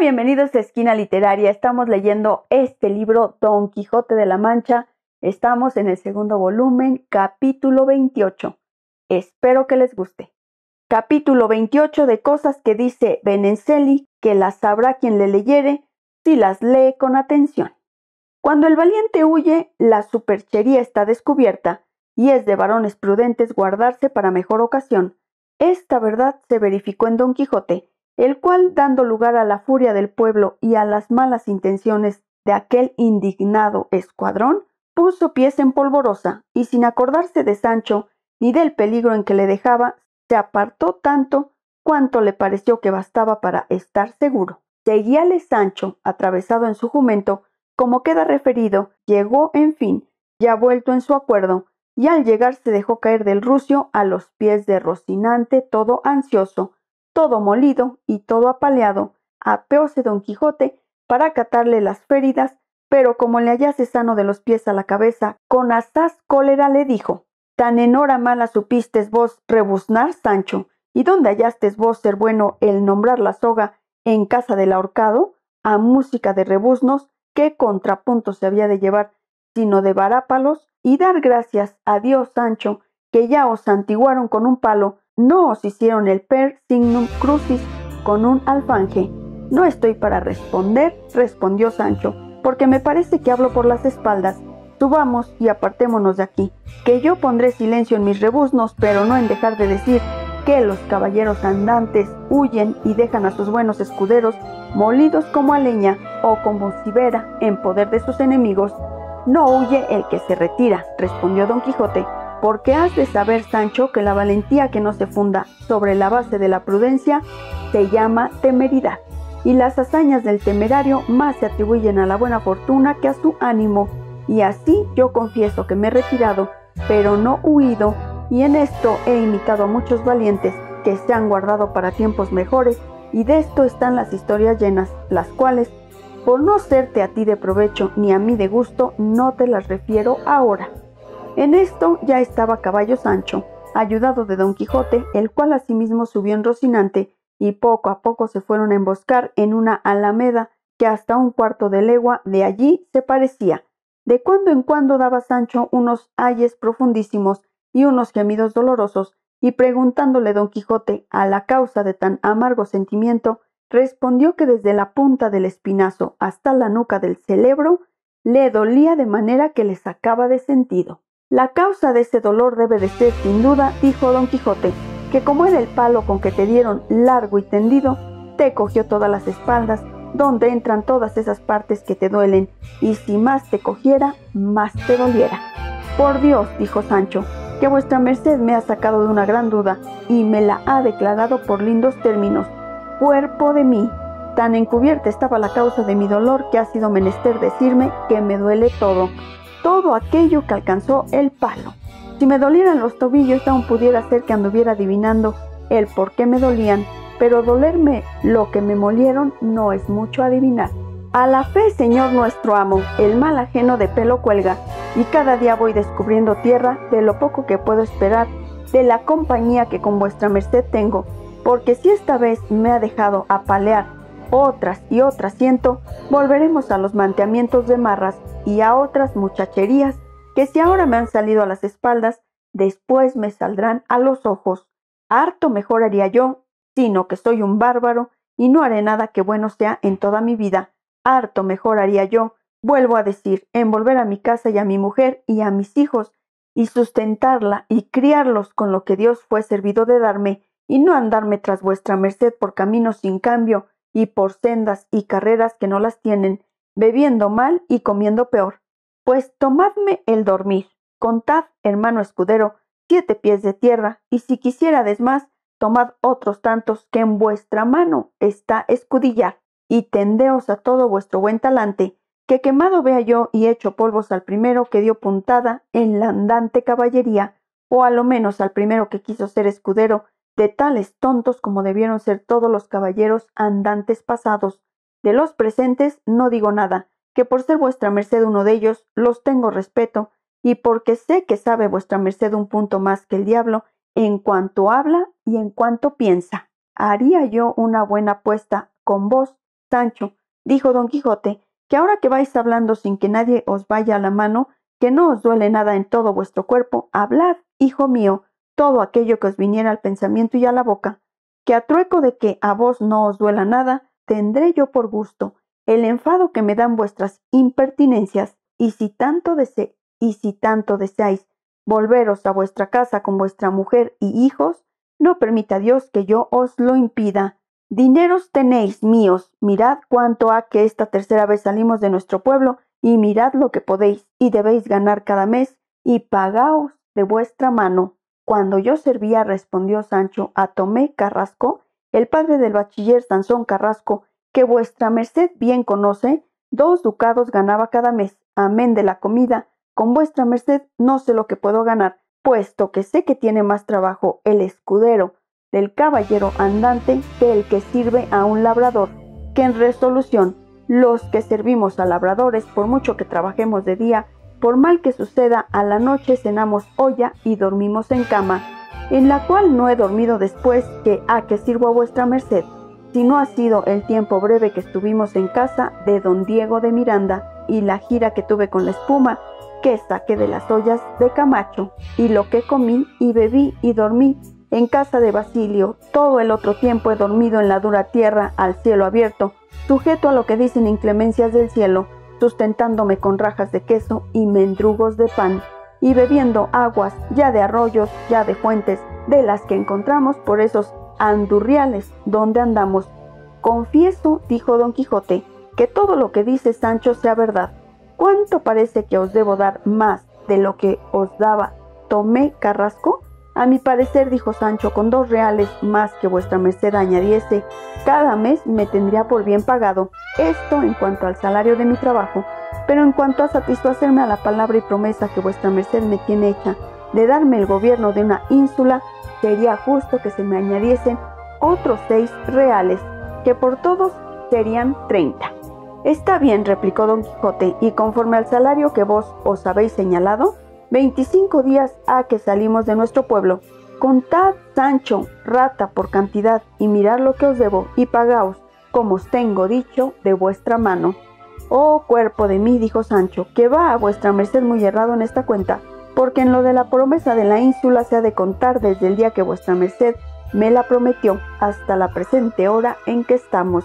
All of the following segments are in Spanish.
bienvenidos a Esquina Literaria. Estamos leyendo este libro, Don Quijote de la Mancha. Estamos en el segundo volumen, capítulo 28. Espero que les guste. Capítulo 28 de cosas que dice Benenzeli, que las sabrá quien le leyere si las lee con atención. Cuando el valiente huye, la superchería está descubierta, y es de varones prudentes guardarse para mejor ocasión. Esta verdad se verificó en Don Quijote, el cual, dando lugar a la furia del pueblo y a las malas intenciones de aquel indignado escuadrón, puso pies en polvorosa, y sin acordarse de Sancho ni del peligro en que le dejaba, se apartó tanto cuanto le pareció que bastaba para estar seguro. Seguíale Sancho, atravesado en su jumento, como queda referido, llegó, en fin, ya vuelto en su acuerdo, y al llegar se dejó caer del rucio a los pies de Rocinante todo ansioso, todo molido y todo apaleado, apeóse don Quijote para catarle las féridas, pero como le hallase sano de los pies a la cabeza, con asaz cólera le dijo Tan en hora mala supistes vos rebuznar, Sancho, y dónde hallastes vos ser bueno el nombrar la soga en casa del ahorcado, a música de rebuznos, qué contrapunto se había de llevar, sino de varápalos, y dar gracias a Dios, Sancho, que ya os santiguaron con un palo, no os hicieron el per signum crucis con un alfanje. No estoy para responder, respondió Sancho, porque me parece que hablo por las espaldas. Subamos y apartémonos de aquí, que yo pondré silencio en mis rebuznos, pero no en dejar de decir que los caballeros andantes huyen y dejan a sus buenos escuderos molidos como a leña o como cibera en poder de sus enemigos. No huye el que se retira, respondió don Quijote, porque has de saber, Sancho, que la valentía que no se funda sobre la base de la prudencia se llama temeridad, y las hazañas del temerario más se atribuyen a la buena fortuna que a su ánimo, y así yo confieso que me he retirado, pero no huido, y en esto he imitado a muchos valientes que se han guardado para tiempos mejores, y de esto están las historias llenas, las cuales, por no serte a ti de provecho ni a mí de gusto, no te las refiero ahora. En esto ya estaba caballo Sancho, ayudado de Don Quijote, el cual asimismo subió en Rocinante, y poco a poco se fueron a emboscar en una alameda que hasta un cuarto de legua de allí se parecía. De cuando en cuando daba Sancho unos ayes profundísimos y unos gemidos dolorosos, y preguntándole Don Quijote a la causa de tan amargo sentimiento, respondió que desde la punta del espinazo hasta la nuca del celebro le dolía de manera que le sacaba de sentido. La causa de ese dolor debe de ser, sin duda, dijo don Quijote, que como era el palo con que te dieron largo y tendido, te cogió todas las espaldas, donde entran todas esas partes que te duelen, y si más te cogiera, más te doliera. Por Dios, dijo Sancho, que vuestra merced me ha sacado de una gran duda, y me la ha declarado por lindos términos. Cuerpo de mí, tan encubierta estaba la causa de mi dolor que ha sido menester decirme que me duele todo, todo aquello que alcanzó el palo. Si me dolieran los tobillos, aún pudiera ser que anduviera adivinando el por qué me dolían, pero dolerme lo que me molieron no es mucho adivinar. A la fe, Señor nuestro amo, el mal ajeno de pelo cuelga, y cada día voy descubriendo tierra de lo poco que puedo esperar de la compañía que con vuestra merced tengo, porque si esta vez me ha dejado apalear otras y otras siento, volveremos a los manteamientos de marras y a otras muchacherías que si ahora me han salido a las espaldas, después me saldrán a los ojos. Harto mejor haría yo, sino que soy un bárbaro y no haré nada que bueno sea en toda mi vida. Harto mejor haría yo, vuelvo a decir, en volver a mi casa y a mi mujer y a mis hijos, y sustentarla y criarlos con lo que Dios fue servido de darme, y no andarme tras vuestra merced por caminos sin cambio, y por sendas y carreras que no las tienen, bebiendo mal y comiendo peor. Pues tomadme el dormir, contad, hermano escudero, siete pies de tierra, y si quisiérades más, tomad otros tantos que en vuestra mano está escudillar, y tendeos a todo vuestro buen talante, que quemado vea yo y hecho polvos al primero que dio puntada en la andante caballería, o a lo menos al primero que quiso ser escudero, de tales tontos como debieron ser todos los caballeros andantes pasados. De los presentes no digo nada, que por ser vuestra merced uno de ellos, los tengo respeto, y porque sé que sabe vuestra merced un punto más que el diablo, en cuanto habla y en cuanto piensa. Haría yo una buena apuesta con vos Sancho, dijo don Quijote, que ahora que vais hablando sin que nadie os vaya a la mano, que no os duele nada en todo vuestro cuerpo, hablad, hijo mío, todo aquello que os viniera al pensamiento y a la boca, que a trueco de que a vos no os duela nada, tendré yo por gusto el enfado que me dan vuestras impertinencias, y si tanto dese y si tanto deseáis volveros a vuestra casa con vuestra mujer y hijos, no permita Dios que yo os lo impida. Dineros tenéis míos, mirad cuánto ha que esta tercera vez salimos de nuestro pueblo, y mirad lo que podéis y debéis ganar cada mes, y pagaos de vuestra mano. Cuando yo servía, respondió Sancho a Tomé Carrasco, el padre del bachiller Sansón Carrasco, que vuestra merced bien conoce, dos ducados ganaba cada mes, amén de la comida, con vuestra merced no sé lo que puedo ganar, puesto que sé que tiene más trabajo el escudero del caballero andante que el que sirve a un labrador, que en resolución los que servimos a labradores, por mucho que trabajemos de día, por mal que suceda, a la noche cenamos olla y dormimos en cama, en la cual no he dormido después que a que sirvo a vuestra merced, si no ha sido el tiempo breve que estuvimos en casa de don Diego de Miranda y la gira que tuve con la espuma, que saqué de las ollas de Camacho, y lo que comí y bebí y dormí en casa de Basilio, todo el otro tiempo he dormido en la dura tierra al cielo abierto, sujeto a lo que dicen inclemencias del cielo, sustentándome con rajas de queso y mendrugos de pan, y bebiendo aguas ya de arroyos, ya de fuentes, de las que encontramos por esos andurriales donde andamos. Confieso, dijo don Quijote, que todo lo que dice Sancho sea verdad, ¿Cuánto parece que os debo dar más de lo que os daba Tomé Carrasco? A mi parecer, dijo Sancho, con dos reales más que vuestra merced añadiese, cada mes me tendría por bien pagado. Esto en cuanto al salario de mi trabajo. Pero en cuanto a satisfacerme a la palabra y promesa que vuestra merced me tiene hecha de darme el gobierno de una ínsula, sería justo que se me añadiesen otros seis reales, que por todos serían treinta. Está bien, replicó don Quijote, y conforme al salario que vos os habéis señalado, veinticinco días ha que salimos de nuestro pueblo. Contad, Sancho, rata por cantidad, y mirad lo que os debo, y pagaos, como os tengo dicho, de vuestra mano. Oh cuerpo de mí, dijo Sancho, que va a vuestra merced muy errado en esta cuenta, porque en lo de la promesa de la ínsula se ha de contar desde el día que vuestra merced me la prometió hasta la presente hora en que estamos.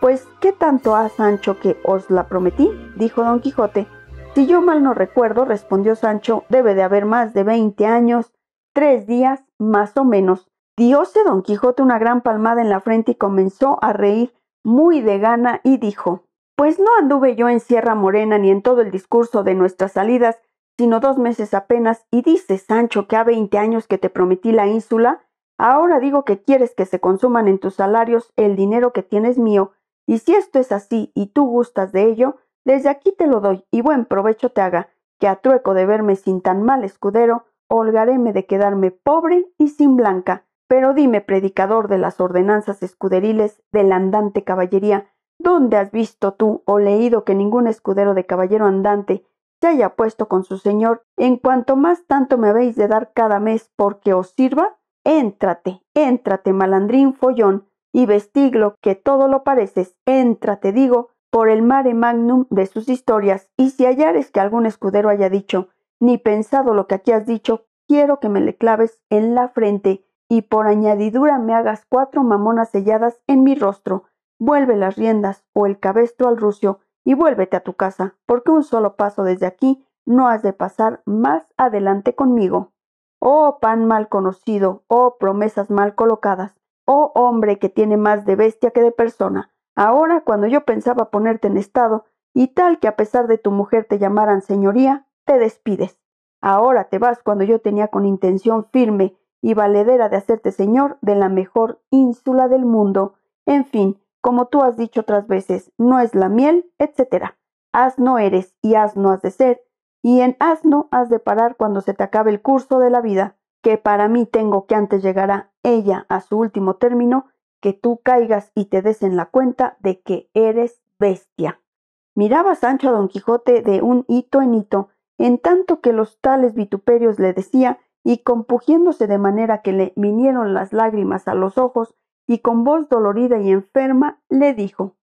Pues, ¿qué tanto ha Sancho que os la prometí? dijo don Quijote. Si yo mal no recuerdo, respondió Sancho, debe de haber más de veinte años, tres días, más o menos. Dióse don Quijote una gran palmada en la frente y comenzó a reír muy de gana y dijo Pues no anduve yo en Sierra Morena ni en todo el discurso de nuestras salidas, sino dos meses apenas, y dices, Sancho, que ha veinte años que te prometí la ínsula. Ahora digo que quieres que se consuman en tus salarios el dinero que tienes mío, y si esto es así y tú gustas de ello, desde aquí te lo doy y buen provecho te haga, que a trueco de verme sin tan mal escudero, holgaréme de quedarme pobre y sin blanca. Pero dime, predicador de las ordenanzas escuderiles de la andante caballería, ¿dónde has visto tú o leído que ningún escudero de caballero andante se haya puesto con su señor en cuanto más tanto me habéis de dar cada mes porque os sirva? Éntrate, éntrate, malandrín follón, y vestiglo que todo lo pareces, entra, te digo, por el mare magnum de sus historias, y si hallares que algún escudero haya dicho, ni pensado lo que aquí has dicho, quiero que me le claves en la frente, y por añadidura me hagas cuatro mamonas selladas en mi rostro, vuelve las riendas o el cabestro al rucio, y vuélvete a tu casa, porque un solo paso desde aquí no has de pasar más adelante conmigo. Oh pan mal conocido, oh promesas mal colocadas, Oh hombre que tiene más de bestia que de persona, ahora cuando yo pensaba ponerte en estado, y tal que a pesar de tu mujer te llamaran señoría, te despides. Ahora te vas cuando yo tenía con intención firme y valedera de hacerte señor de la mejor ínsula del mundo. En fin, como tú has dicho otras veces, no es la miel, etc. Asno eres y asno has de ser, y en asno has de parar cuando se te acabe el curso de la vida que para mí tengo que antes llegará ella a su último término, que tú caigas y te des en la cuenta de que eres bestia. Miraba Sancho a don Quijote de un hito en hito, en tanto que los tales vituperios le decía, y compugiéndose de manera que le vinieron las lágrimas a los ojos, y con voz dolorida y enferma le dijo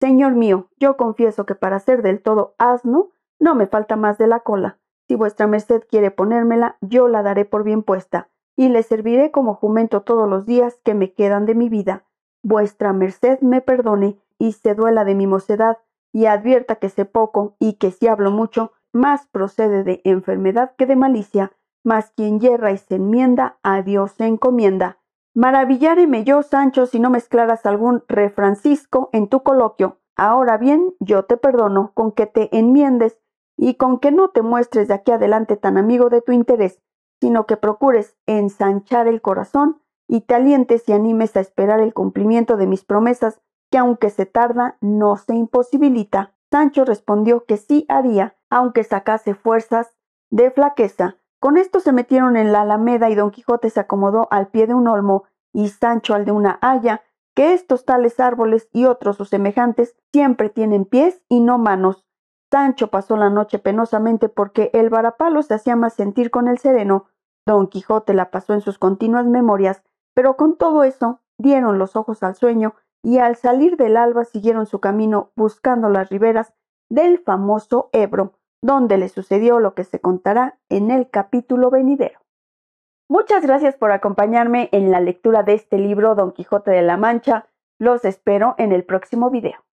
Señor mío, yo confieso que para ser del todo asno, no me falta más de la cola. Si vuestra merced quiere ponérmela, yo la daré por bien puesta, y le serviré como jumento todos los días que me quedan de mi vida. Vuestra merced me perdone, y se duela de mi mocedad, y advierta que sé poco, y que si hablo mucho, más procede de enfermedad que de malicia, mas quien yerra y se enmienda, a Dios se encomienda. Maravilláreme yo, Sancho, si no mezclaras algún refrancisco en tu coloquio. Ahora bien, yo te perdono con que te enmiendes y con que no te muestres de aquí adelante tan amigo de tu interés, sino que procures ensanchar el corazón y te alientes y animes a esperar el cumplimiento de mis promesas, que aunque se tarda, no se imposibilita. Sancho respondió que sí haría, aunque sacase fuerzas de flaqueza, con esto se metieron en la alameda y don Quijote se acomodó al pie de un olmo y Sancho al de una haya, que estos tales árboles y otros sus semejantes siempre tienen pies y no manos. Sancho pasó la noche penosamente porque el varapalo se hacía más sentir con el sereno. Don Quijote la pasó en sus continuas memorias, pero con todo eso dieron los ojos al sueño y al salir del alba siguieron su camino buscando las riberas del famoso Ebro, donde le sucedió lo que se contará en el capítulo venidero. Muchas gracias por acompañarme en la lectura de este libro Don Quijote de la Mancha. Los espero en el próximo video.